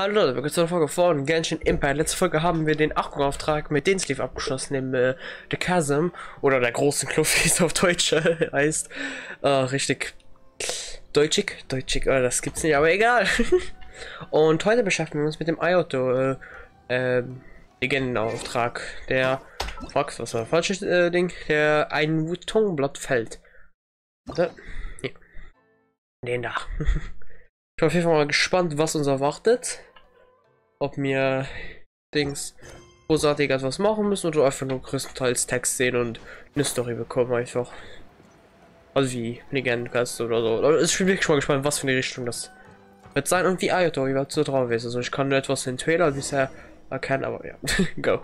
Hallo Leute, willkommen zu einer Folge von Genshin Impact. Letzte Folge haben wir den Akkuauftrag mit den Sleeve abgeschlossen, im äh, The Chasm oder der großen Kluft, wie es auf Deutsch heißt. Äh, richtig deutschig, deutschig, äh, das gibt's nicht, aber egal. Und heute beschäftigen wir uns mit dem Ioto äh, äh, Legendenauftrag, der Fox, was war das falsche äh, Ding, der ein Wutonblatt fällt. Da, hier. Den da. Ich bin auf jeden Fall mal gespannt, was uns erwartet. Ob mir Dings großartig etwas machen müssen oder einfach nur größtenteils Text sehen und eine Story bekommen einfach. Also wie Legendencast oder so. Ich bin wirklich mal gespannt, was für eine Richtung das wird sein und wie Ayato überhaupt so drauf ist. Also ich kann nur etwas in den Trailer bisher erkennen, aber ja. Go.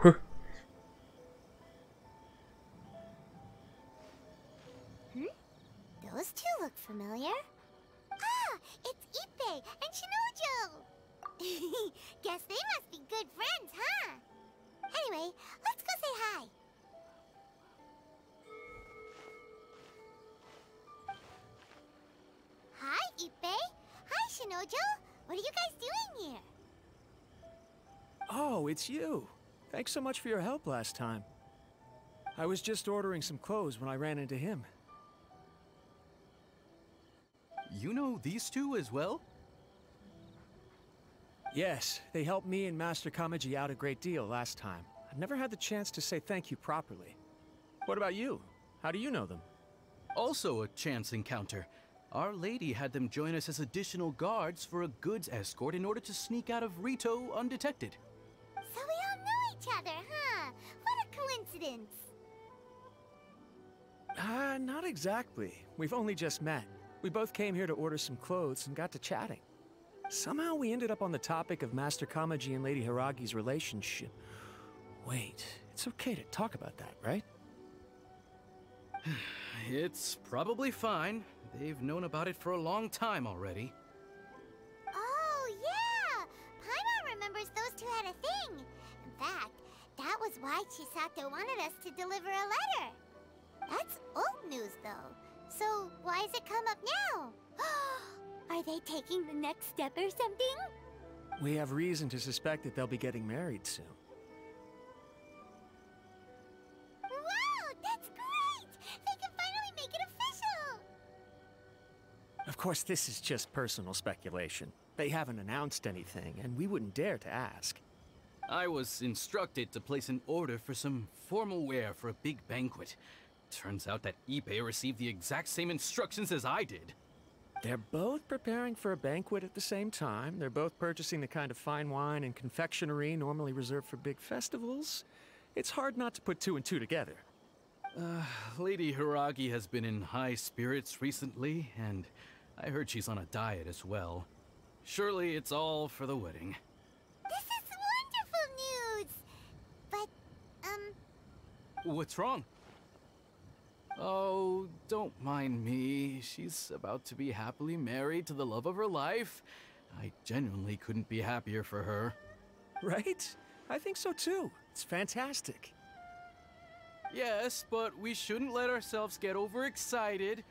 Hmm? Those two look familiar. Ah, it's Ippei and Shinojo! Guess they must be good friends, huh? Anyway, let's go say hi. Hi, Ippei. Hi, Shinojo. What are you guys doing here? Oh, it's you. Thanks so much for your help last time. I was just ordering some clothes when I ran into him. You know these two as well? Yes, they helped me and Master Kamaji out a great deal last time. I've never had the chance to say thank you properly. What about you? How do you know them? Also a chance encounter. Our lady had them join us as additional guards for a goods escort in order to sneak out of Rito undetected. So we all know each other, huh? What a coincidence. Uh, not exactly. We've only just met. We both came here to order some clothes and got to chatting. Somehow we ended up on the topic of Master Kamaji and Lady Hiragi's relationship. Wait, it's okay to talk about that, right? It's probably fine. They've known about it for a long time already. Oh, yeah! Paimon remembers those two had a thing. In fact, that was why Chisato wanted us to deliver a letter. That's old news, though. So why has it come up now? Oh, Are they taking the next step or something? We have reason to suspect that they'll be getting married soon. Wow, that's great! They can finally make it official! Of course, this is just personal speculation. They haven't announced anything, and we wouldn't dare to ask. I was instructed to place an order for some formal wear for a big banquet. Turns out that Ippei received the exact same instructions as I did. They're both preparing for a banquet at the same time. They're both purchasing the kind of fine wine and confectionery normally reserved for big festivals. It's hard not to put two and two together. Uh, Lady Hiragi has been in high spirits recently, and I heard she's on a diet as well. Surely it's all for the wedding. This is wonderful news! But, um, What's wrong? Oh, don't mind me. She's about to be happily married to the love of her life. I genuinely couldn't be happier for her. Right? I think so too. It's fantastic. Yes, but we shouldn't let ourselves get overexcited.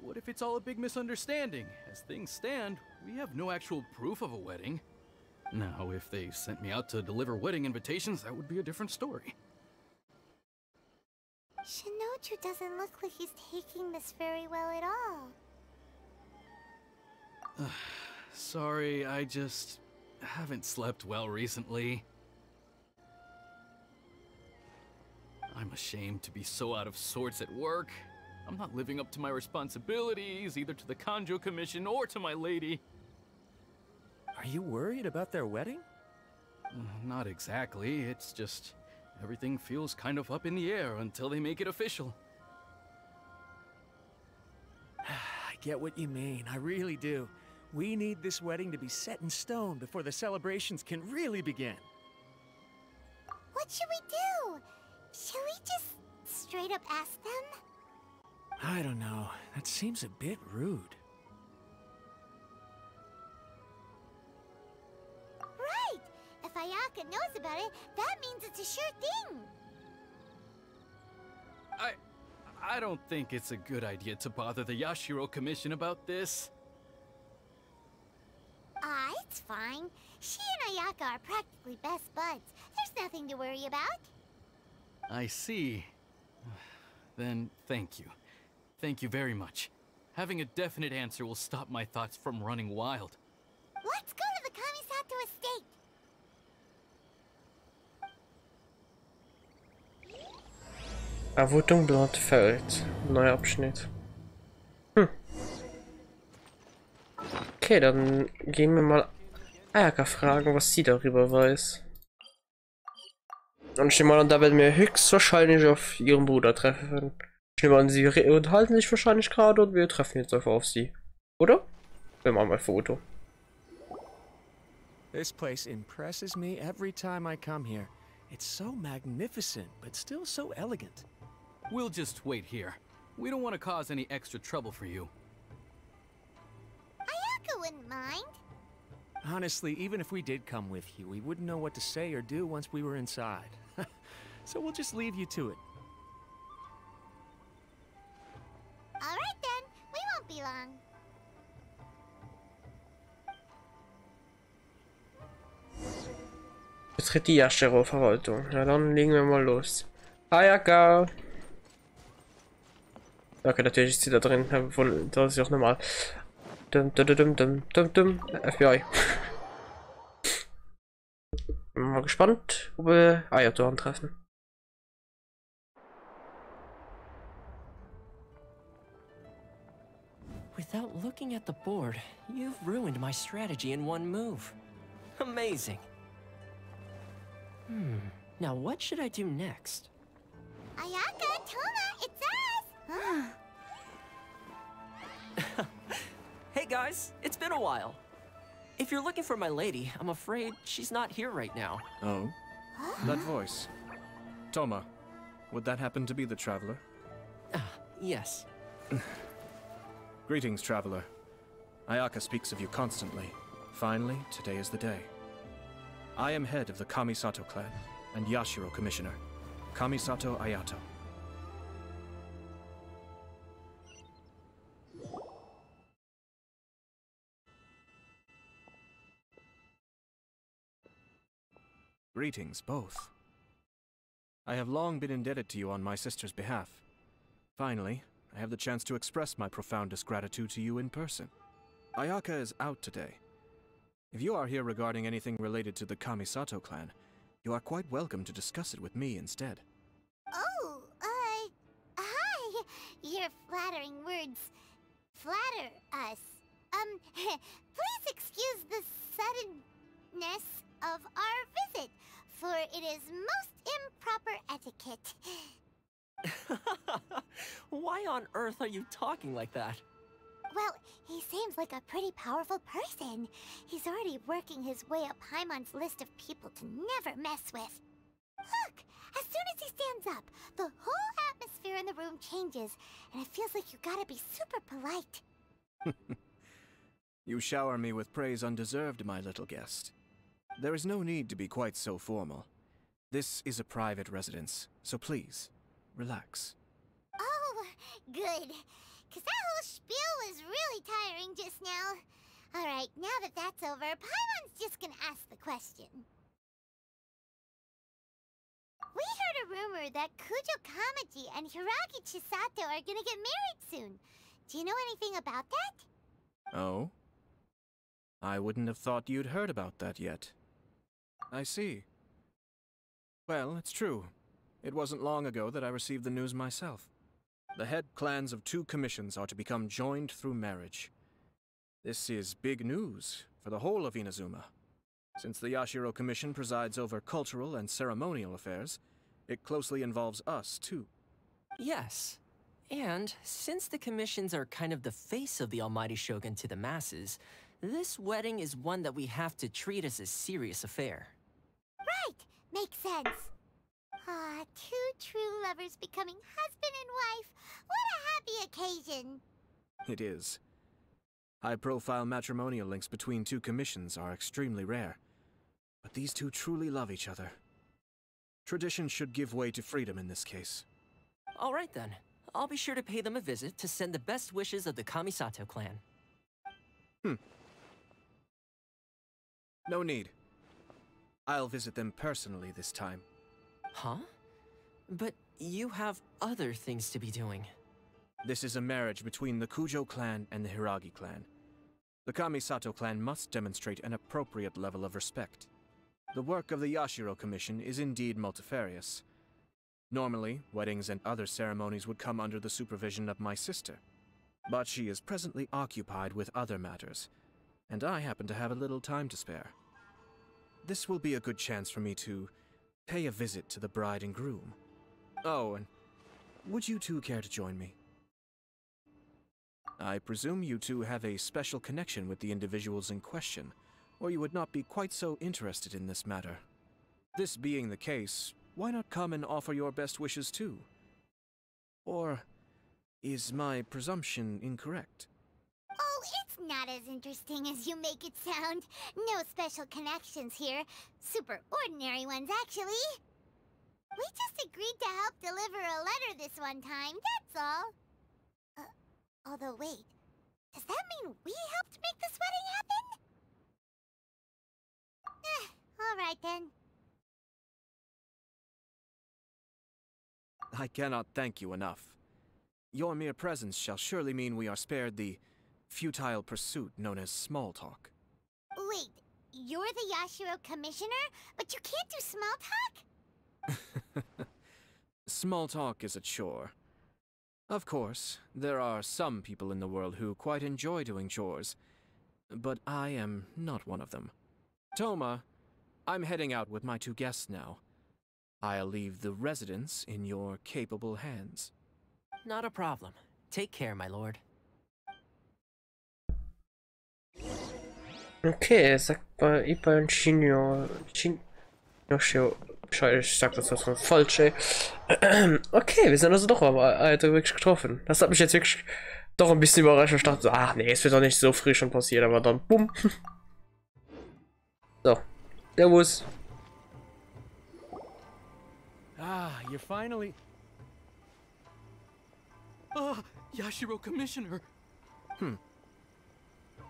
What if it's all a big misunderstanding? As things stand, we have no actual proof of a wedding. Now, if they sent me out to deliver wedding invitations, that would be a different story. Shinoju doesn't look like he's taking this very well at all. Sorry, I just haven't slept well recently. I'm ashamed to be so out of sorts at work. I'm not living up to my responsibilities, either to the Kanjo Commission or to my lady. Are you worried about their wedding? Uh, Not exactly, it's just everything feels kind of up in the air until they make it official. I get what you mean. I really do. We need this wedding to be set in stone before the celebrations can really begin. What should we do? Should we just straight up ask them? I don't know. That seems a bit rude. Ayaka knows about it, that means it's a sure thing. I I don't think it's a good idea to bother the Yashiro Commission about this. I It's fine. She and Ayaka are practically best buds. There's nothing to worry about. I see. Then thank you. Thank you very much. Having a definite answer will stop my thoughts from running wild. Let's go Dunkelrot fällt. Neuer Abschnitt. Hm. Okay, dann gehen wir mal Ärger fragen, was sie darüber weiß. Und nehme an, da werden wir höchstwahrscheinlich auf ihren Bruder treffen. Nehme an, sie unterhalten sich wahrscheinlich gerade und wir treffen jetzt einfach auf sie. Oder? Wir machen mal ein Foto. This place impresses me every time I come here. It's so magnificent, but still so elegant. We'll just wait here. We don't want to cause any extra trouble for you. Ayaka wouldn't mind. Honestly, even if we did come with you, we wouldn't know what to say or do once we were inside. so we'll just leave you to it. All right then, we won't be long. Betritt die Yashiro-Verwaltung. Ja, dann legen wir mal los. Ayaka! Okay, natürlich ist sie da drin. Ja, wohl, Da ist sie auch normal. Dum, dum, dum, dum, dum, dum. FBI. Bin mal gespannt, ob wir Ayato antreffen. Without looking at the board, you've ruined my strategy in one move. Amazing. Hmm. Now what should I do next? Ayaka, Toma, it's us! Hey guys, it's been a while. If you're looking for my lady, I'm afraid she's not here right now. Oh? That voice. Thoma, would that happen to be the traveler? Ah, yes. Greetings, traveler. Ayaka speaks of you constantly. Finally, today is the day. I am head of the Kamisato clan and Yashiro commissioner, Kamisato Ayato. Greetings, both. I have long been indebted to you on my sister's behalf. Finally, I have the chance to express my profoundest gratitude to you in person. Ayaka is out today. If you are here regarding anything related to the Kamisato clan, you are quite welcome to discuss it with me instead. Oh, uh, hi. Your flattering words flatter us. Um, please excuse the suddenness of our visit, for it is most improper etiquette. Why on earth are you talking like that? Well, he seems like a pretty powerful person. He's already working his way up Paimon's list of people to never mess with. Look! As soon as he stands up, the whole atmosphere in the room changes, and it feels like you gotta be super polite. You shower me with praise undeserved, my little guest. There is no need to be quite so formal. This is a private residence, so please, relax. Oh, good. Because that whole spiel was really tiring just now. Alright, now that that's over, Paimon's just gonna ask the question. We heard a rumor that Kujo Kamaji and Hiragi Chisato are gonna get married soon. Do you know anything about that? Oh? I wouldn't have thought you'd heard about that yet. I see. Well, it's true. It wasn't long ago that I received the news myself. The head clans of two commissions are to become joined through marriage. This is big news for the whole of Inazuma. Since the Yashiro Commission presides over cultural and ceremonial affairs, it closely involves us, too. Yes. And since the commissions are kind of the face of the Almighty Shogun to the masses, this wedding is one that we have to treat as a serious affair. Right, makes sense. Ah, two true lovers becoming husband and wife. What a happy occasion. It is. High profile matrimonial links between two commissions are extremely rare. But these two truly love each other. Tradition should give way to freedom in this case. All right then. I'll be sure to pay them a visit to send the best wishes of the Kamisato clan. Hmm. No need. I'll visit them personally this time. Huh? But you have other things to be doing. This is a marriage between the Kujo clan and the Hiragi clan. The Kamisato clan must demonstrate an appropriate level of respect. The work of the Yashiro Commission is indeed multifarious. Normally, weddings and other ceremonies would come under the supervision of my sister. But she is presently occupied with other matters, and I happen to have a little time to spare. This will be a good chance for me to pay a visit to the bride and groom. Oh, and would you two care to join me? I presume you two have a special connection with the individuals in question, or you would not be quite so interested in this matter. This being the case, why not come and offer your best wishes too? Or is my presumption incorrect? Not as interesting as you make it sound. No special connections here. Super ordinary ones, actually. We just agreed to help deliver a letter this one time, that's all. Uh, although, wait. Does that mean we helped make this wedding happen? Eh, alright then. I cannot thank you enough. Your mere presence shall surely mean we are spared the futile pursuit known as small talk. Wait, you're the Yashiro commissioner, but you can't do small talk? Small talk is a chore. Of course, there are some people in the world who quite enjoy doing chores, but I am not one of them. Thoma, I'm heading out with my two guests now. I'll leave the residence in your capable hands. Not a problem. Take care, my lord. Okay, sagt bei Ipan Chinio. Chin. Ach, schau. Scheiße, ich sag das was von falsch, ey. Okay, wir sind also doch aber Alter, wirklich getroffen. Das hat mich jetzt wirklich doch ein bisschen überrascht. Ich dachte so, ach nee, es wird doch nicht so früh schon passiert, aber dann bumm. So, der muss. Ah, you're finally. Ah, Yashiro Commissioner.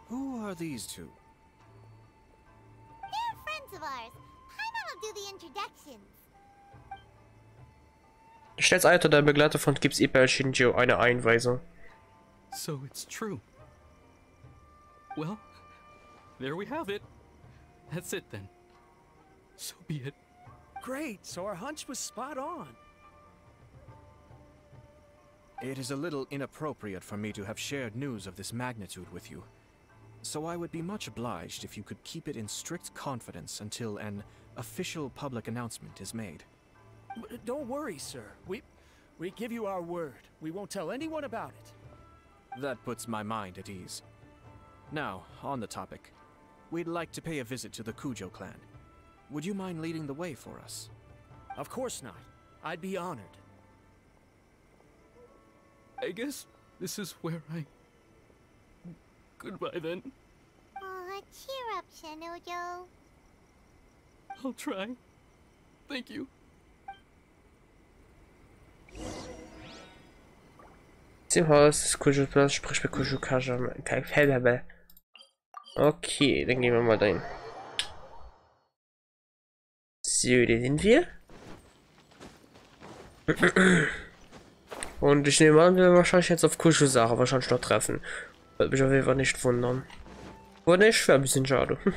Who are these two? They're of ours. Paimon will do the introductions. Stellt Alter der Begleiter von Gibbs Ipan Shinjo eine Einweisung. So it's true. Well, there we have it. That's it then. So be it. Great, so our hunch was spot on. It is a little inappropriate for me to have shared news of this magnitude with you. So I would be much obliged if you could keep it in strict confidence until an official public announcement is made. Don't worry, sir. We we give you our word. We won't tell anyone about it. That puts my mind at ease. Now, on the topic. We'd like to pay a visit to the Kujo clan. Would you mind leading the way for us? Of course not. I'd be honored. I guess this is where I. Goodbye then. Aw, cheer up, Shanojo. I'll try. Thank you. Zimhaus, Kujo-Platz, sprich mit Kujo-Kaja. Okay, dann gehen wir mal dahin. So, da sind wir. Und ich nehme an, wir werden wahrscheinlich jetzt auf Kujo-Sache wahrscheinlich noch treffen. Würde mich auf jeden Fall nicht wundern. Oder nicht, wäre ein bisschen schade.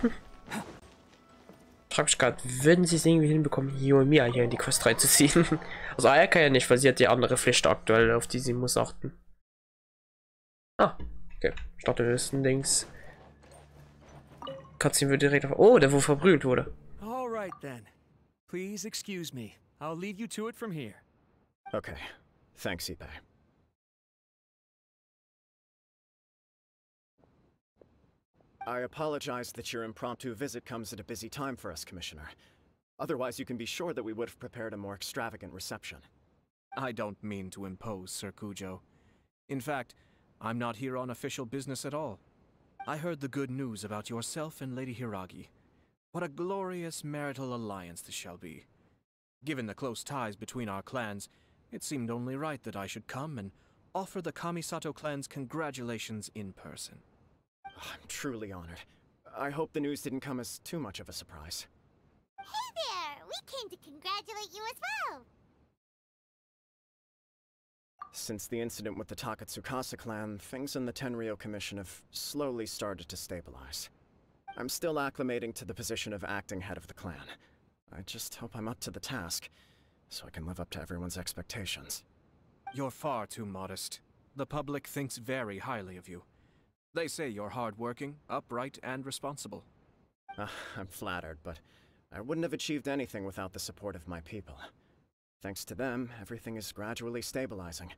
Frag mich gerade, würden sie es irgendwie hinbekommen, Yoimiya hier in die Quest reinzuziehen? also Aya kann ja nicht, weil sie hat die andere Pflicht aktuell, auf die sie muss achten. Ah, okay. Ich dachte, wir wissen Dings. Cutscene wird direkt auf. Oh, der wo verprügelt wurde. All right then. Please excuse me. I'll leave you to it from here. Okay. Thanks, Ipe. I apologize that your impromptu visit comes at a busy time for us, Commissioner. Otherwise, you can be sure that we would have prepared a more extravagant reception. I don't mean to impose, Sir Kujo. In fact, I'm not here on official business at all. I heard the good news about yourself and Lady Hiragi. What a glorious marital alliance this shall be. Given the close ties between our clans, it seemed only right that I should come and offer the Kamisato clan's congratulations in person. I'm truly honored. I hope the news didn't come as too much of a surprise. Hey there! We came to congratulate you as well! Since the incident with the Takatsukasa clan, things in the Tenryo Commission have slowly started to stabilize. I'm still acclimating to the position of acting head of the clan. I just hope I'm up to the task, so I can live up to everyone's expectations. You're far too modest. The public thinks very highly of you. They say you're hardworking, upright, and responsible. Uh, I'm flattered, but I wouldn't have achieved anything without the support of my people. Thanks to them, everything is gradually stabilizing,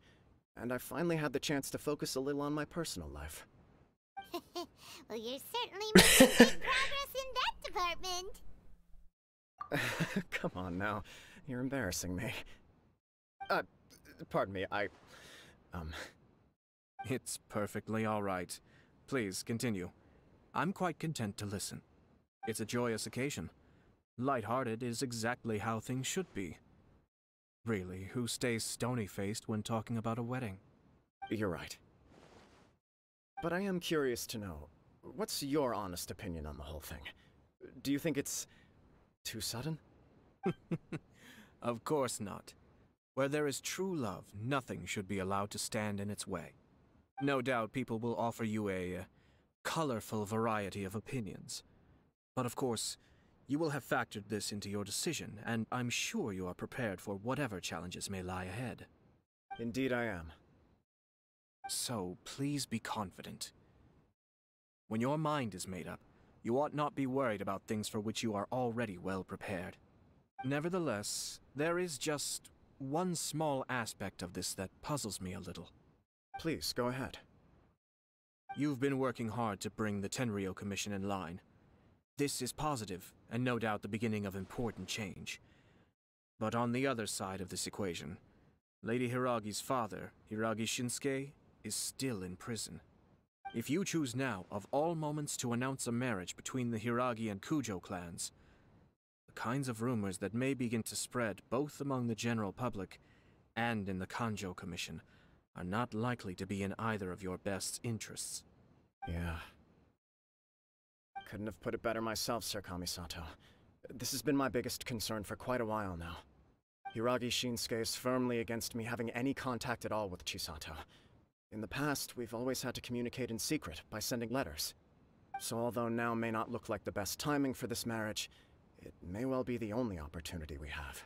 and I finally had the chance to focus a little on my personal life. well, you're certainly making progress in that department. Come on now, you're embarrassing me. Uh, pardon me, I. Um. It's perfectly all right. Please, continue. I'm quite content to listen. It's a joyous occasion. Light-hearted is exactly how things should be. Really, who stays stony-faced when talking about a wedding? You're right. But I am curious to know, what's your honest opinion on the whole thing? Do you think it's too sudden? of course not. Where there is true love, nothing should be allowed to stand in its way. No doubt people will offer you a uh, colorful variety of opinions. But of course, you will have factored this into your decision, and I'm sure you are prepared for whatever challenges may lie ahead. Indeed I am. So, please be confident. When your mind is made up, you ought not be worried about things for which you are already well prepared. Nevertheless, there is just one small aspect of this that puzzles me a little. Please, go ahead. You've been working hard to bring the Tenryo Commission in line. This is positive, and no doubt the beginning of important change. But on the other side of this equation, Lady Hiragi's father, Hiragi Shinsuke, is still in prison. If you choose now, of all moments, to announce a marriage between the Hiragi and Kujo clans, the kinds of rumors that may begin to spread both among the general public and in the Kanjo Commission are not likely to be in either of your best interests. Yeah. Couldn't have put it better myself, Sir Kamisato. This has been my biggest concern for quite a while now. Hiragi Shinsuke is firmly against me having any contact at all with Chisato. In the past, we've always had to communicate in secret by sending letters. So although now may not look like the best timing for this marriage, it may well be the only opportunity we have.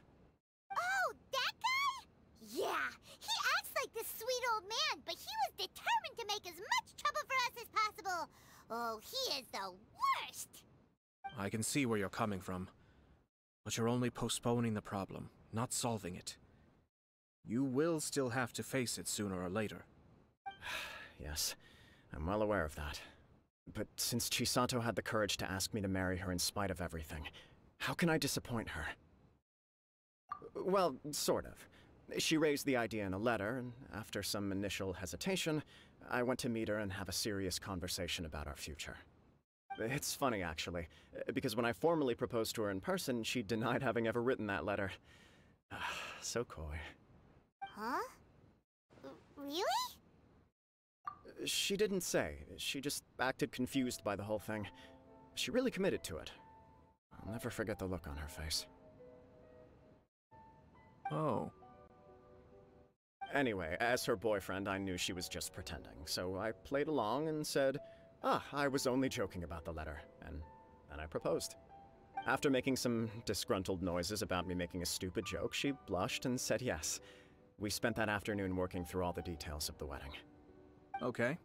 Oh, that guy? Yeah, he acts like this sweet old man, but he was determined to make as much trouble for us as possible. Oh, he is the worst! I can see where you're coming from. But you're only postponing the problem, not solving it. You will still have to face it sooner or later. yes, I'm well aware of that. But since Chisato had the courage to ask me to marry her in spite of everything, how can I disappoint her? Well, sort of. She raised the idea in a letter, and after some initial hesitation, I went to meet her and have a serious conversation about our future. It's funny, actually, because when I formally proposed to her in person, she denied having ever written that letter. so coy. Huh? Really? She didn't say. She just acted confused by the whole thing. She really committed to it. I'll never forget the look on her face. Oh. Anyway, as her boyfriend, I knew she was just pretending, so I played along and said, Ah, I was only joking about the letter, and then I proposed. After making some disgruntled noises about me making a stupid joke, she blushed and said yes. We spent that afternoon working through all the details of the wedding. Okay.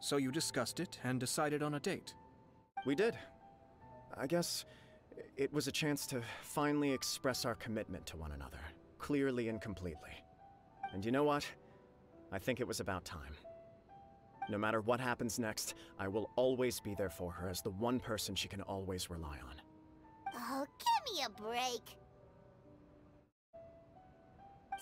So you discussed it and decided on a date? We did. I guess it was a chance to finally express our commitment to one another, clearly and completely. And you know what? I think it was about time. No matter what happens next, I will always be there for her as the one person she can always rely on. Oh, give me a break.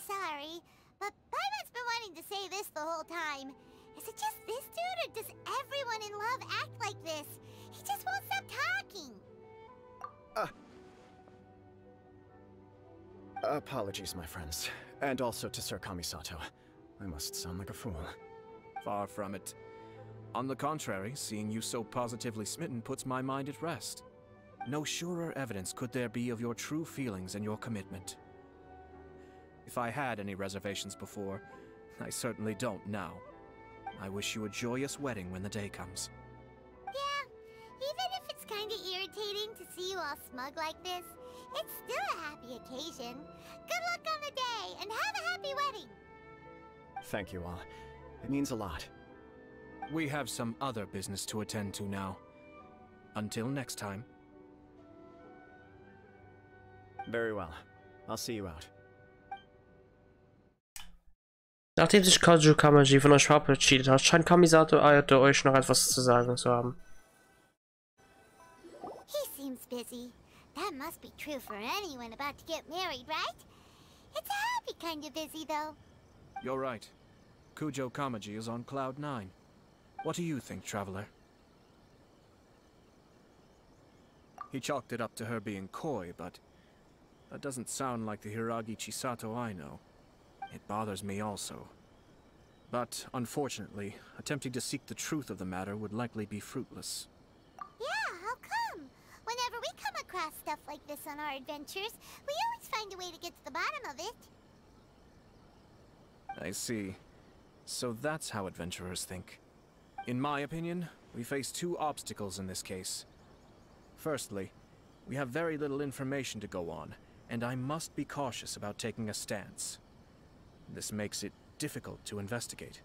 Sorry, but Paimon's been wanting to say this the whole time. Is it just this dude, or does everyone in love act like this? He just won't stop talking. Uh. Apologies, my friends. And also to Sir Kamisato. I must sound like a fool. Far from it. On the contrary, seeing you so positively smitten puts my mind at rest. No surer evidence could there be of your true feelings and your commitment. If I had any reservations before, I certainly don't now. I wish you a joyous wedding when the day comes. Yeah, even if it's kinda irritating to see you all smug like this, it's still a happy occasion. Good luck on the day, and have a happy wedding! Thank you all. It means a lot. We have some other business to attend to now. Until next time. Very well. I'll see you out. Nachdem sich Kujo Kamaji von euch verabschiedet hat, scheint Kamisato Ayato euch noch etwas zu sagen zu haben. He seems busy. That must be true for anyone about to get married, right? It's happy kind of busy, though. You're right. Kujo Kamaji is on cloud nine. What do you think, Traveler? He chalked it up to her being coy, but that doesn't sound like the Hiragi Chisato I know. It bothers me also. But, unfortunately, attempting to seek the truth of the matter would likely be fruitless. Yeah, how come? Whenever we come across stuff like this on our adventures, we always find a way to get to the bottom of it. I see. So that's how adventurers think. In my opinion, we face two obstacles in this case. Firstly, we have very little information to go on, and I must be cautious about taking a stance. This makes it difficult to investigate.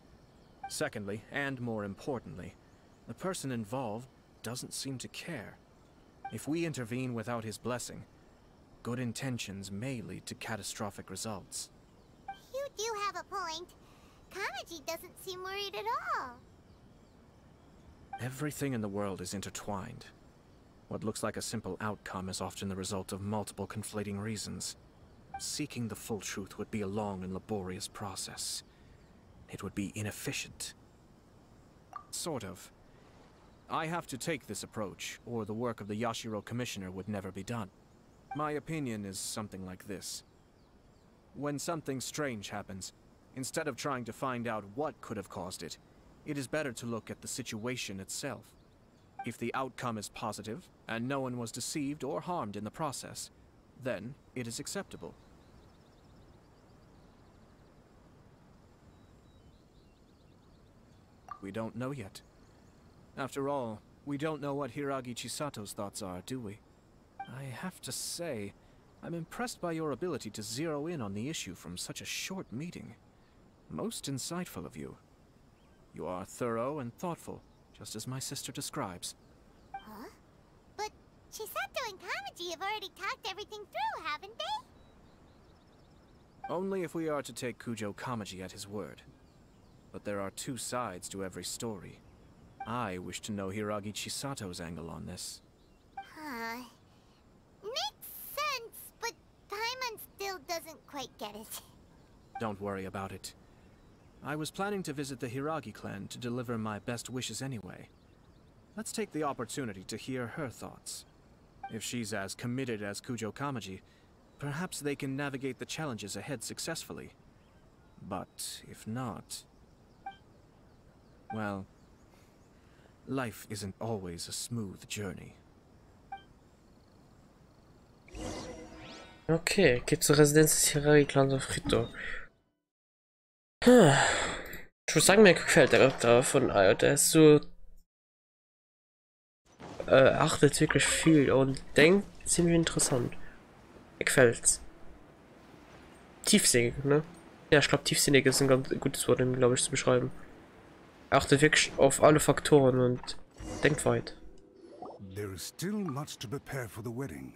Secondly, and more importantly, the person involved doesn't seem to care. If we intervene without his blessing, good intentions may lead to catastrophic results. You do have a point. Kamaji doesn't seem worried at all. Everything in the world is intertwined. What looks like a simple outcome is often the result of multiple conflating reasons. Seeking the full truth would be a long and laborious process. It would be inefficient. Sort of. I have to take this approach, or the work of the Yashiro Commissioner would never be done. My opinion is something like this. When something strange happens, instead of trying to find out what could have caused it, it is better to look at the situation itself. If the outcome is positive, and no one was deceived or harmed in the process, then it is acceptable. We don't know yet. After all, we don't know what Hiragi Chisato's thoughts are, do we? I have to say, I'm impressed by your ability to zero in on the issue from such a short meeting. Most insightful of you. You are thorough and thoughtful, just as my sister describes. Huh? But Chisato and Kamaji have already talked everything through, haven't they? Only if we are to take Kujo Kamaji at his word. But there are two sides to every story. I wish to know Hiragi Chisato's angle on this. Huh. Makes sense, but Paimon still doesn't quite get it. Don't worry about it. I was planning to visit the Hiragi clan to deliver my best wishes anyway. Let's take the opportunity to hear her thoughts. If she's as committed as Kujo Kamaji, perhaps they can navigate the challenges ahead successfully. But if not... Well, life isn't always a smooth journey. Okay, geht zur Residenz des Hirari-Clans auf Rito. Hm. Ich muss sagen, mir gefällt der Charakter von Ayo. Der ist so. Äh, achtet wirklich viel und denkt ziemlich interessant. Mir gefällt's. Tiefsinnig, ne? Ja, ich glaube, tiefsinnig ist ein ganz gutes Wort, um glaube ich, zu beschreiben. Achtet wirklich auf alle Faktoren und denkt weit. There is still much to prepare for the wedding.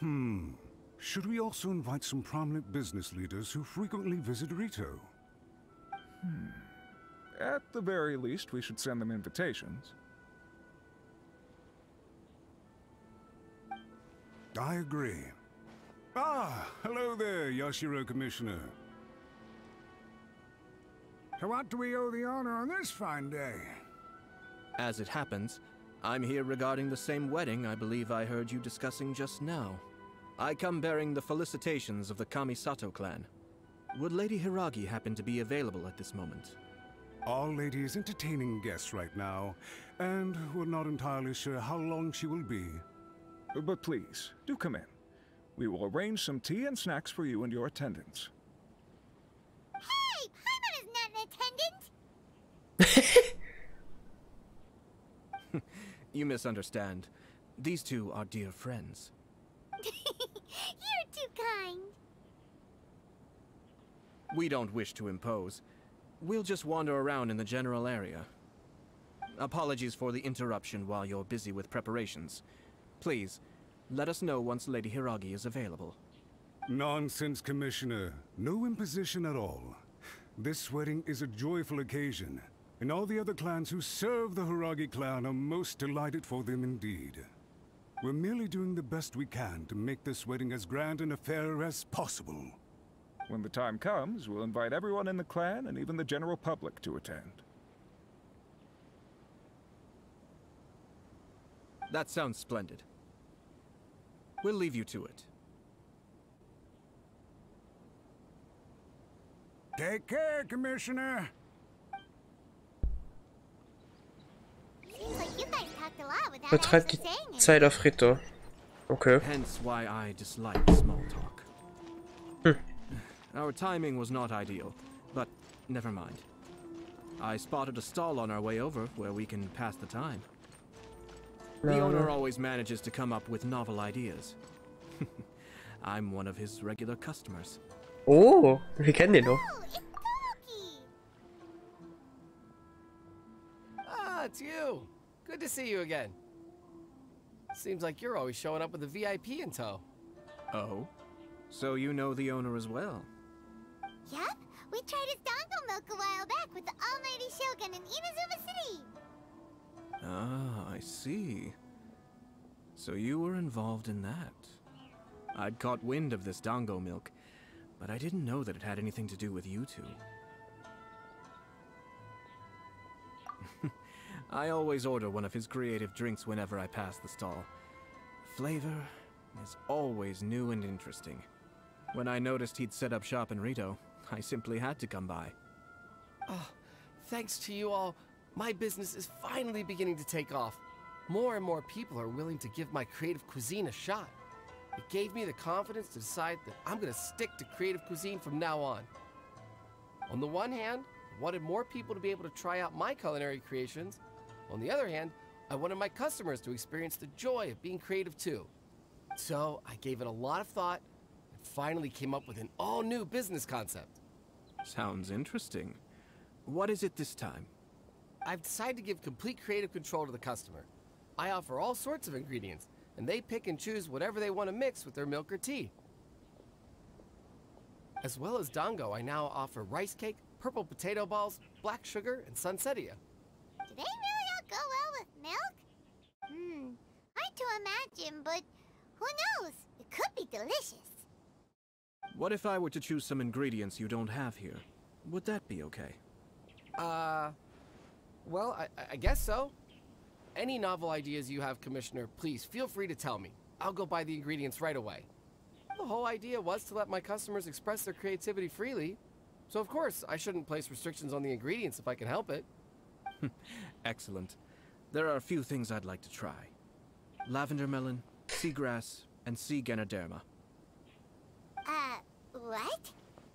Hmm. Should we also invite some prominent business leaders who frequently visit Rito? At the very least, we should send them invitations. I agree. Ah, hello there, Yashiro Commissioner. To what do we owe the honor on this fine day? As it happens, I'm here regarding the same wedding I believe I heard you discussing just now. I come bearing the felicitations of the Kamisato clan. Would Lady Hiragi happen to be available at this moment? Our lady is entertaining guests right now, and we're not entirely sure how long she will be. But please, do come in. We will arrange some tea and snacks for you and your attendants. Hey, Paimon is not an attendant! You misunderstand. These two are dear friends. You're too kind. We don't wish to impose. We'll just wander around in the general area. Apologies for the interruption while you're busy with preparations. Please, let us know once Lady Hiragi is available. Nonsense, Commissioner. No imposition at all. This wedding is a joyful occasion, and all the other clans who serve the Hiragi clan are most delighted for them indeed. We're merely doing the best we can to make this wedding as grand an affair as possible. When the time comes, we'll invite everyone in the clan and even the general public to attend. That sounds splendid. We'll leave you to it. Take care, Commissioner. Seems like you guys talked a lot without Betreibt actually die saying it. Zeit auf Rito. Okay. Hence why I dislike small talk. Hmm. Our timing was not ideal, but never mind. I spotted a stall on our way over where we can pass the time. The owner always manages to come up with novel ideas. I'm one of his regular customers. Oh, wir kennen den doch. It's you. Good to see you again. Seems like you're always showing up with a VIP in tow. Oh? So you know the owner as well? Yep, we tried his Dango milk a while back with the Almighty Shogun in Inazuma City. Ah, I see. So you were involved in that. I'd caught wind of this Dango milk, but I didn't know that it had anything to do with you two. I always order one of his creative drinks whenever I pass the stall. Flavor is always new and interesting. When I noticed he'd set up shop in Rito, I simply had to come by. Oh, thanks to you all, my business is finally beginning to take off. More and more people are willing to give my creative cuisine a shot. It gave me the confidence to decide that I'm gonna stick to creative cuisine from now on. On the one hand, I wanted more people to be able to try out my culinary creations. On the other hand, I wanted my customers to experience the joy of being creative too. So I gave it a lot of thought and finally came up with an all new business concept. Sounds interesting. What is it this time? I've decided to give complete creative control to the customer. I offer all sorts of ingredients, and they pick and choose whatever they want to mix with their milk or tea. As well as Dango, I now offer rice cake, purple potato balls, black sugar, and sunsettia. Do they really milk? Hmm, hard to imagine, but who knows? It could be delicious. What if I were to choose some ingredients you don't have here? Would that be okay? Uh, well, I, I guess so. Any novel ideas you have, Commissioner, please feel free to tell me. I'll go buy the ingredients right away. The whole idea was to let my customers express their creativity freely. So, of course, I shouldn't place restrictions on the ingredients if I can help it. Excellent. There are a few things I'd like to try. Lavender melon, seagrass, and sea ganoderma. Uh, what?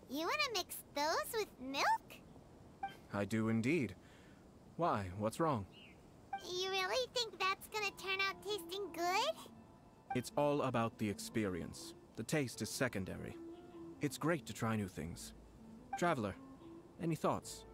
You wanna mix those with milk? I do indeed. Why? What's wrong? You really think that's gonna turn out tasting good? It's all about the experience. The taste is secondary. It's great to try new things. Traveler, any thoughts?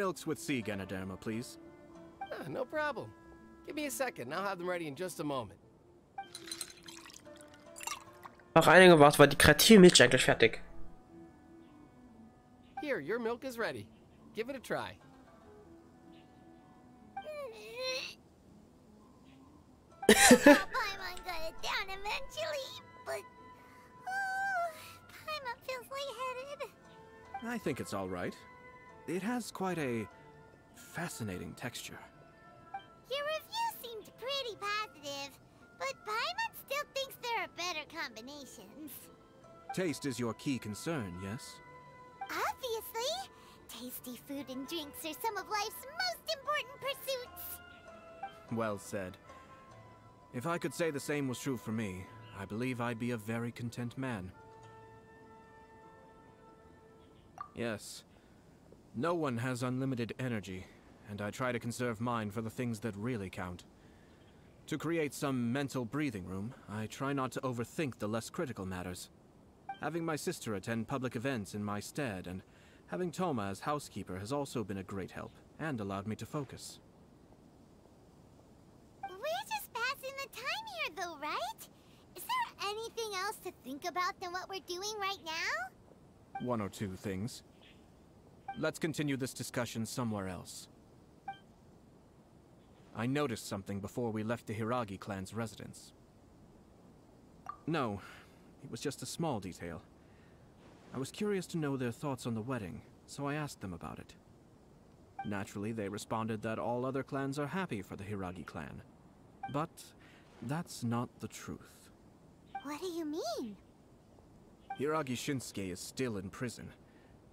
milks with sea Ganoderma, please. Ah, no problem. Give me a second, I'll have them ready in just a moment. Nach einige gebracht, war die kreative Milch eigentlich fertig. Here, your milk is ready. Give it a try. Paimon got it down eventually, but oh, Paimon feels lightheaded. I think it's all right. It has quite a fascinating texture. Your review seemed pretty positive, but Paimon still thinks there are better combinations. Taste is your key concern, yes? Obviously! Tasty food and drinks are some of life's most important pursuits. Well said. If I could say the same was true for me, I believe I'd be a very content man. Yes. No one has unlimited energy, and I try to conserve mine for the things that really count. To create some mental breathing room, I try not to overthink the less critical matters. Having my sister attend public events in my stead and having Thoma as housekeeper has also been a great help and allowed me to focus. We're just passing the time here, though, right? Is there anything else to think about than what we're doing right now? One or two things. Let's continue this discussion somewhere else. I noticed something before we left the Hiragi clan's residence. No, it was just a small detail. I was curious to know their thoughts on the wedding, so I asked them about it. Naturally, they responded that all other clans are happy for the Hiragi clan. But that's not the truth. What do you mean? Hiragi Shinsuke is still in prison,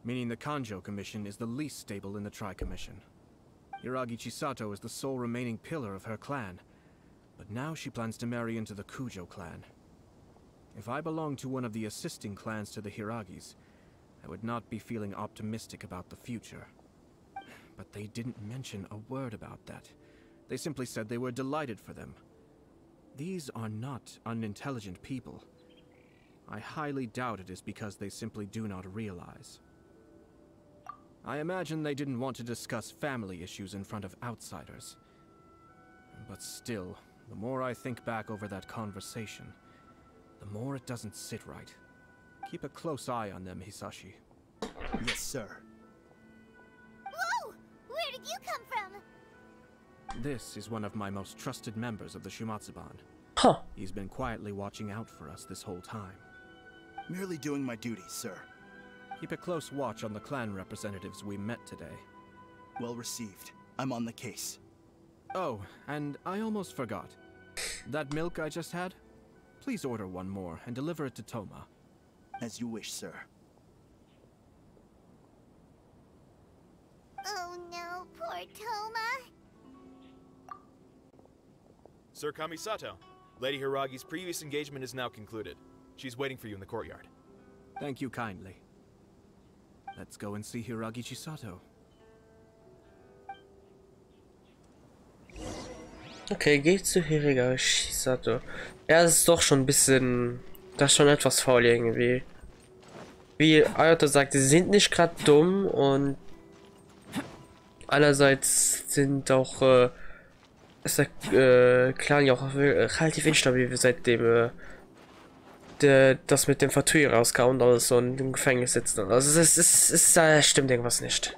meaning the Kanjo Commission is the least stable in the Tri-Commission. Hiragi Chisato is the sole remaining pillar of her clan, but now she plans to marry into the Kujo clan. If I belonged to one of the assisting clans to the Hiragis, I would not be feeling optimistic about the future. But they didn't mention a word about that. They simply said they were delighted for them. These are not unintelligent people. I highly doubt it is because they simply do not realize. I imagine they didn't want to discuss family issues in front of outsiders. But still, the more I think back over that conversation, the more it doesn't sit right. Keep a close eye on them, Hisashi. Yes, sir. Whoa! Where did you come from? This is one of my most trusted members of the Shumatsuban. Huh. He's been quietly watching out for us this whole time. Merely doing my duty, sir. Keep a close watch on the clan representatives we met today. Well received. I'm on the case. Oh, and I almost forgot. That milk I just had? Please order one more and deliver it to Thoma. As you wish, sir. Oh no, poor Thoma. Sir Kamisato, Lady Hiragi's previous engagement is now concluded. She's waiting for you in the courtyard. Thank you kindly. Let's go and see Hiragi Chisato. Okay, geht zu Hiriga Shisato. Er ist doch schon ein bisschen. Das ist schon etwas faul irgendwie. Wie Ayato sagte, sie sind nicht gerade dumm und einerseits sind auch äh, ist der äh, Clan ja auch äh, relativ instabil seitdem äh, der, das mit dem Vertui rauskam und alles so in dem Gefängnis sitzen. Also es ist, es, es, äh, stimmt irgendwas nicht.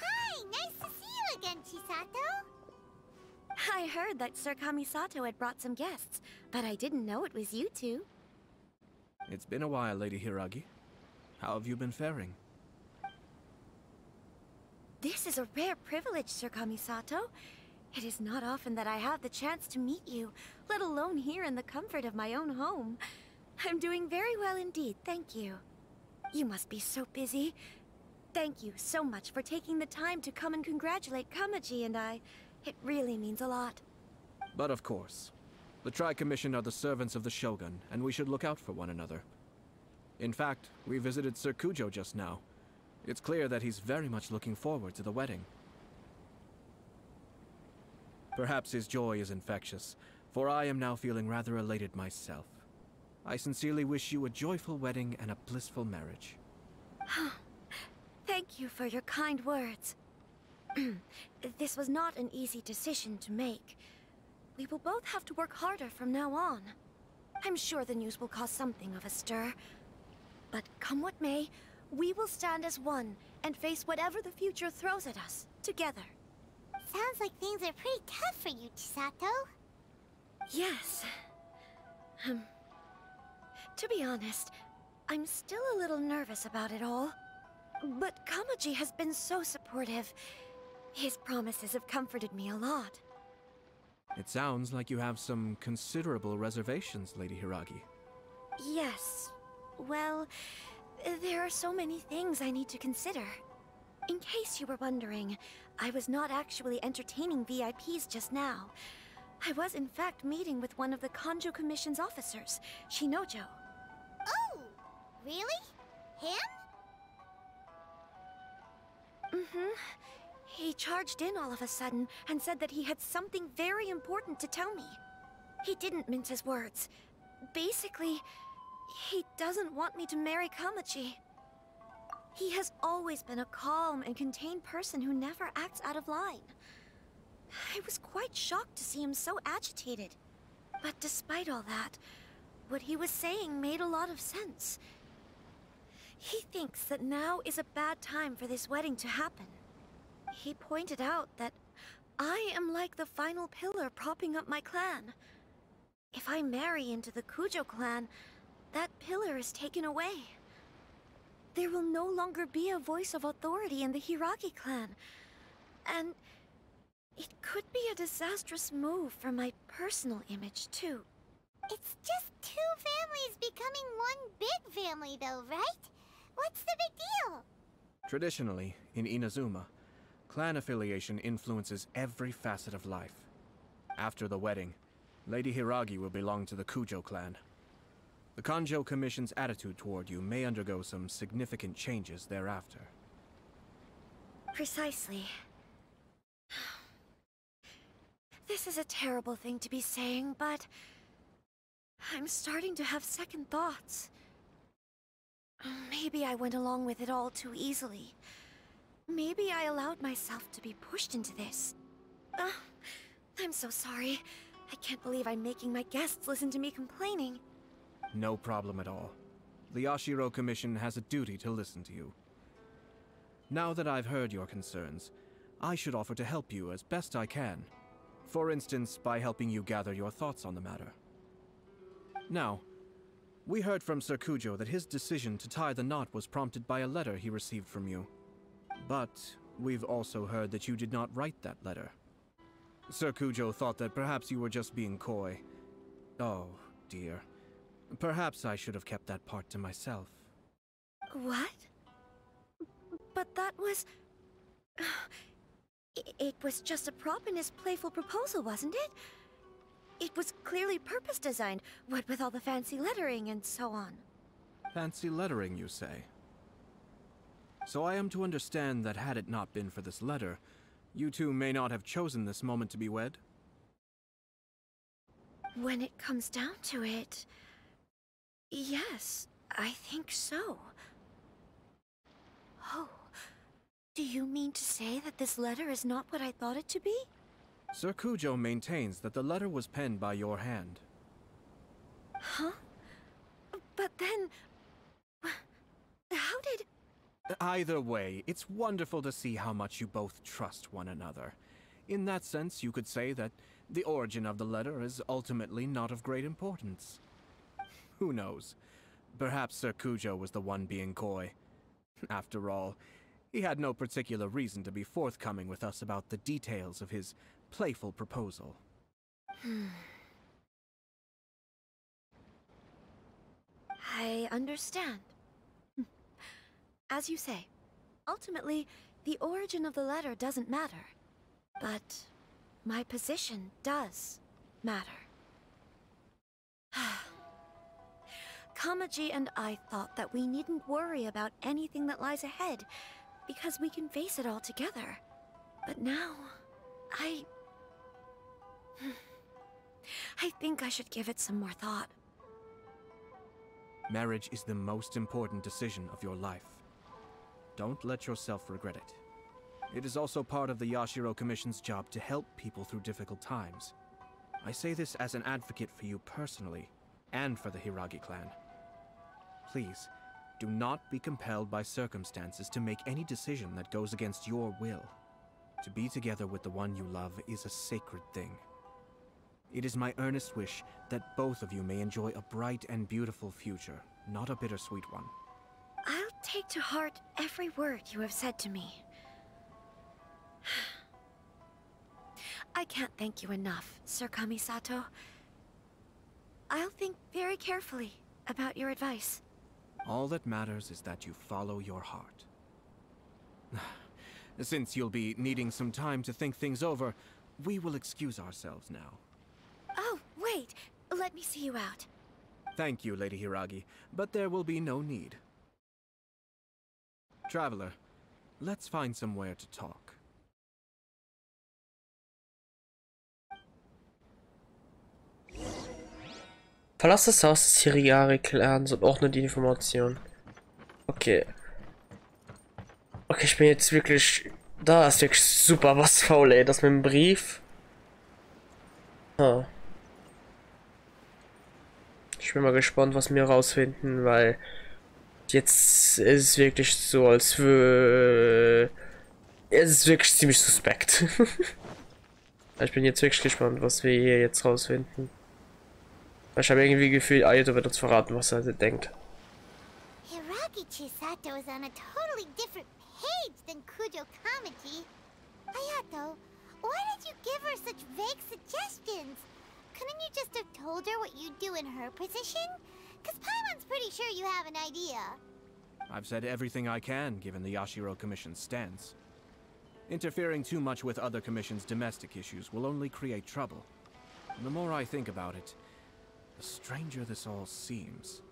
Hi, nice to see you again, Chisato. I heard that Sir Kamisato had brought some guests, but I didn't know it was you two. It's been a while, Lady Hiragi. How have you been faring? This is a rare privilege, Sir Kamisato. It is not often that I have the chance to meet you, let alone here in the comfort of my own home. I'm doing very well indeed, thank you. You must be so busy. Thank you so much for taking the time to come and congratulate Kamaji and I. It really means a lot. But of course. The Tri-Commission are the servants of the Shogun, and we should look out for one another. In fact, we visited Sir Kujo just now. It's clear that he's very much looking forward to the wedding. Perhaps his joy is infectious, for I am now feeling rather elated myself. I sincerely wish you a joyful wedding and a blissful marriage. Thank you for your kind words. this was not an easy decision to make. We will both have to work harder from now on. I'm sure the news will cause something of a stir. But come what may, we will stand as one and face whatever the future throws at us, together. Sounds like things are pretty tough for you, Chisato. Yes. Um, to be honest, I'm still a little nervous about it all. But Kamaji has been so supportive. His promises have comforted me a lot. It sounds like you have some considerable reservations, Lady Hiragi. Yes. Well, there are so many things I need to consider. In case you were wondering, I was not actually entertaining VIPs just now. I was in fact meeting with one of the Kanjo Commission's officers, Shinojo. Oh, really? Him? Mm-hmm. He charged in all of a sudden and said that he had something very important to tell me. He didn't mince his words. Basically, he doesn't want me to marry Kamaji. He has always been a calm and contained person who never acts out of line. I was quite shocked to see him so agitated. But despite all that, what he was saying made a lot of sense. He thinks that now is a bad time for this wedding to happen. He pointed out that I am like the final pillar propping up my clan. If I marry into the Kujo clan, that pillar is taken away. There will no longer be a voice of authority in the Hiragi clan. And it could be a disastrous move for my personal image, too. It's just two families becoming one big family, though, right? What's the big deal? Traditionally, in Inazuma, clan affiliation influences every facet of life. After the wedding, Lady Hiragi will belong to the Kujo clan. The Kanjo Commission's attitude toward you may undergo some significant changes thereafter. Precisely. This is a terrible thing to be saying, but... I'm starting to have second thoughts. Maybe I went along with it all too easily. Maybe I allowed myself to be pushed into this. Uh, I'm so sorry. I can't believe I'm making my guests listen to me complaining. No problem at all. The Yashiro Commission has a duty to listen to you. Now that I've heard your concerns, I should offer to help you as best I can. For instance, by helping you gather your thoughts on the matter. Now, we heard from Sir Kujo that his decision to tie the knot was prompted by a letter he received from you. But we've also heard that you did not write that letter. Sir Kujo thought that perhaps you were just being coy. Oh, dear. Perhaps I should have kept that part to myself. What? But that was... It was just a prop in his playful proposal, wasn't it? It was clearly purpose designed, what with all the fancy lettering and so on. Fancy lettering, you say? So I am to understand that had it not been for this letter, you two may not have chosen this moment to be wed? When it comes down to it... Yes, I think so. Oh, do you mean to say that this letter is not what I thought it to be? Sir Kujo maintains that the letter was penned by your hand. Huh? But then... How did... Either way, it's wonderful to see how much you both trust one another. In that sense, you could say that the origin of the letter is ultimately not of great importance. Who knows? Perhaps Sir Kujo was the one being coy. After all, he had no particular reason to be forthcoming with us about the details of his playful proposal. I understand. As you say, ultimately, the origin of the letter doesn't matter. But my position does matter. Kamaji and I thought that we needn't worry about anything that lies ahead, because we can face it all together. But now, I... I think I should give it some more thought. Marriage is the most important decision of your life. Don't let yourself regret it. It is also part of the Yashiro Commission's job to help people through difficult times. I say this as an advocate for you personally, and for the Hiragi clan. Please, do not be compelled by circumstances to make any decision that goes against your will. To be together with the one you love is a sacred thing. It is my earnest wish that both of you may enjoy a bright and beautiful future, not a bittersweet one. I'll take to heart every word you have said to me. I can't thank you enough, Sir Kamisato. I'll think very carefully about your advice. All that matters is that you follow your heart. Since you'll be needing some time to think things over, we will excuse ourselves now. Oh, wait! Let me see you out. Thank you, Lady Hiragi, but there will be no need. Traveler, let's find somewhere to talk. Verlass das Haus des Hiriari-Clans und ordne die Information. Okay. Okay, ich bin jetzt wirklich... Da ist wirklich super was faul, ey. Das mit dem Brief. Ah. Ich bin mal gespannt, was wir rausfinden, weil... Jetzt ist es wirklich so, als würde... Es ist wirklich ziemlich suspekt. ich bin jetzt wirklich gespannt, was wir hier jetzt rausfinden. Ich habe irgendwie gefühlt, Ayato wird uns verraten, was er denkt. Hiragi Chisato is on a totally different page than Kujo Kamaji. Ayato, why did you give her such vague suggestions? Couldn't you just have told her what you'd do in her position? Because Paimon's pretty sure you have an idea. I've said everything I can, given the Yashiro Commission's stance. Interfering too much with other commission's domestic issues will only create trouble. And the more I think about it, the stranger this all seems.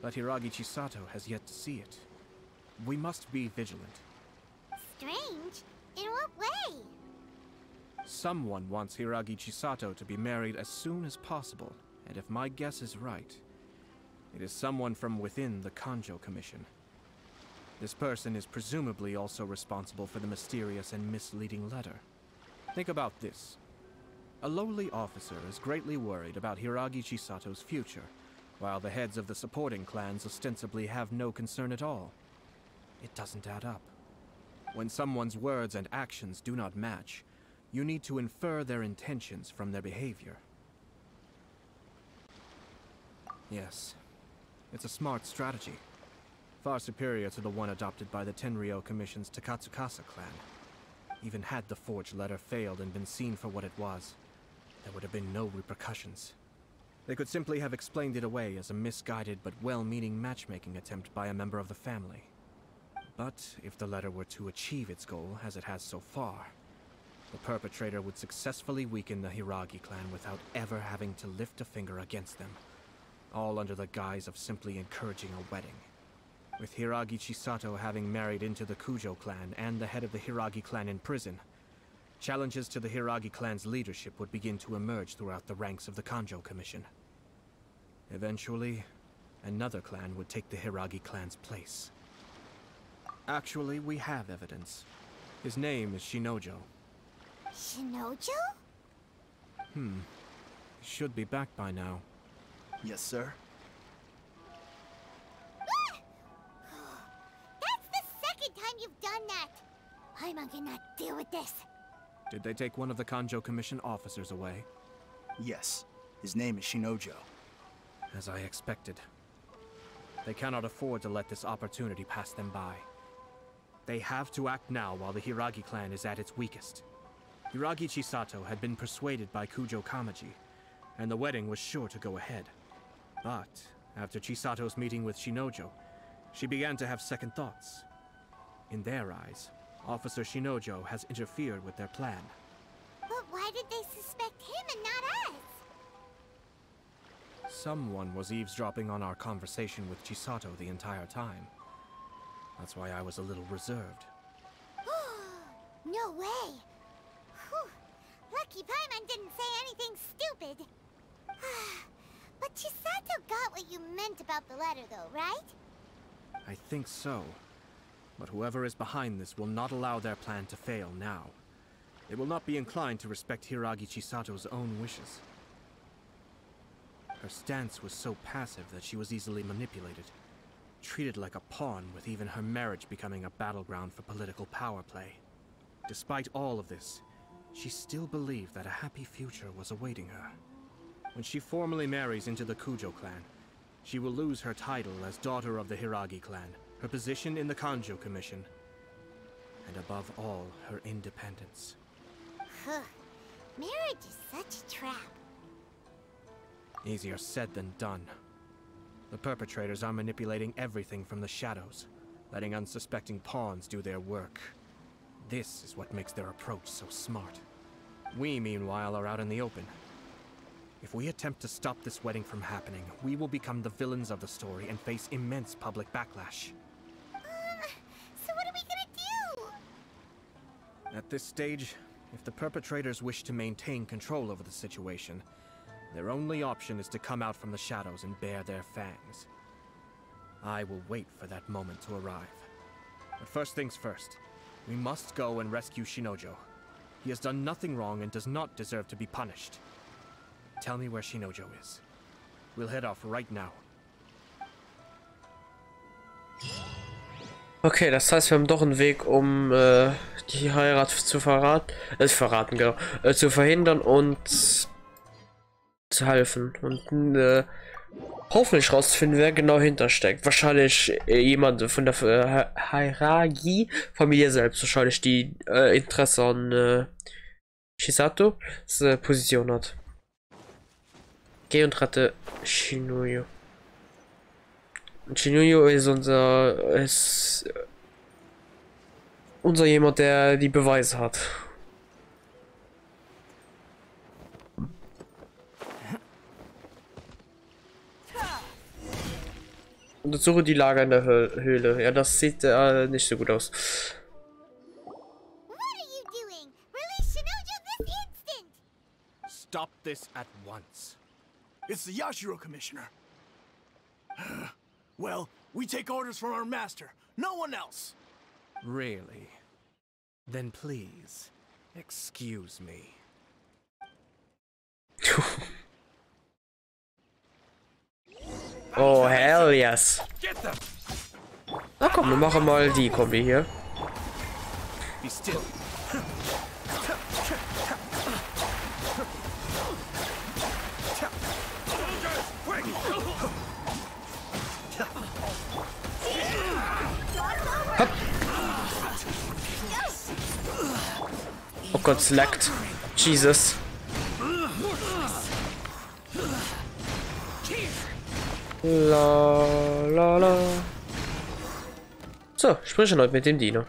But Hiragi Chisato has yet to see it. We must be vigilant. Strange? In what way? Someone wants Hiragi Chisato to be married as soon as possible, and if my guess is right, it is someone from within the Kanjo Commission. This person is presumably also responsible for the mysterious and misleading letter. Think about this. A lowly officer is greatly worried about Hiragi Chisato's future, while the heads of the supporting clans ostensibly have no concern at all. It doesn't add up. When someone's words and actions do not match, you need to infer their intentions from their behavior. Yes, it's a smart strategy. Far superior to the one adopted by the Tenryo Commission's Takatsukasa clan. Even had the forged letter failed and been seen for what it was, there would have been no repercussions. They could simply have explained it away as a misguided but well-meaning matchmaking attempt by a member of the family. But if the letter were to achieve its goal, as it has so far, the perpetrator would successfully weaken the Hiragi clan without ever having to lift a finger against them, all under the guise of simply encouraging a wedding. With Hiragi Chisato having married into the Kujo clan and the head of the Hiragi clan in prison, challenges to the Hiragi clan's leadership would begin to emerge throughout the ranks of the Kanjo Commission. Eventually, another clan would take the Hiragi clan's place. Actually, we have evidence. His name is Shinojo. Shinojo? Hmm. He should be back by now. Yes, sir. That's the second time you've done that! Paimon cannot deal with this. Did they take one of the Kanjo Commission officers away? Yes. His name is Shinojo. As I expected. They cannot afford to let this opportunity pass them by. They have to act now while the Hiragi clan is at its weakest. Hiragi Chisato had been persuaded by Kujo Kamaji, and the wedding was sure to go ahead. But, after Chisato's meeting with Shinojo, she began to have second thoughts. In their eyes, Officer Shinojo has interfered with their plan. But why did they suspect him and not us? Someone was eavesdropping on our conversation with Chisato the entire time. That's why I was a little reserved. no way! Whew. Lucky Paimon didn't say anything stupid. but Chisato got what you meant about the letter though, right? I think so. But whoever is behind this will not allow their plan to fail now. They will not be inclined to respect Hiragi Chisato's own wishes. Her stance was so passive that she was easily manipulated. Treated like a pawn, with even her marriage becoming a battleground for political power play. Despite all of this, she still believed that a happy future was awaiting her. When she formally marries into the Kujo clan, she will lose her title as daughter of the Hiragi clan, her position in the Kanjo Commission, and above all, her independence. Huh. Marriage is such a trap. Easier said than done. The perpetrators are manipulating everything from the shadows, letting unsuspecting pawns do their work. This is what makes their approach so smart. We, meanwhile, are out in the open. If we attempt to stop this wedding from happening, we will become the villains of the story and face immense public backlash. Um, so what are we gonna do? At this stage, if the perpetrators wish to maintain control over the situation, their only option is to come out from the shadows and bare their fangs. I will wait for that moment to arrive. But first things first, we must go and rescue Shinojo. He has done nothing wrong and does not deserve to be punished. Tell me where Shinojo is. We'll head off right now. Okay, das heißt, wir haben doch einen Weg, um äh, die Heirat zu verraten, äh, verraten, genau, äh, zu verhindern und zu helfen und äh, hoffentlich rauszufinden, wer genau hintersteckt. Wahrscheinlich äh, jemand von der äh, Hiragi-Familie selbst, wahrscheinlich die äh, Interesse an äh, Shisato äh, Position hat. Geh und rette Shinuyo. Und Shinuyo ist unser ist unser jemand, der die Beweise hat. Untersuche die Lager in der Hö Höhle. Ja, das sieht äh, nicht so gut aus. Stop this at once. It's the Yashiro Commissioner. well, we take orders from our master, no one else. Really? Then please, excuse me. Oh, hell yes. Na komm, wir machen mal die Kombi hier. Be still. Oh Gott, es laggt. Jesus. La la la. So, spreche heute mit dem Dino.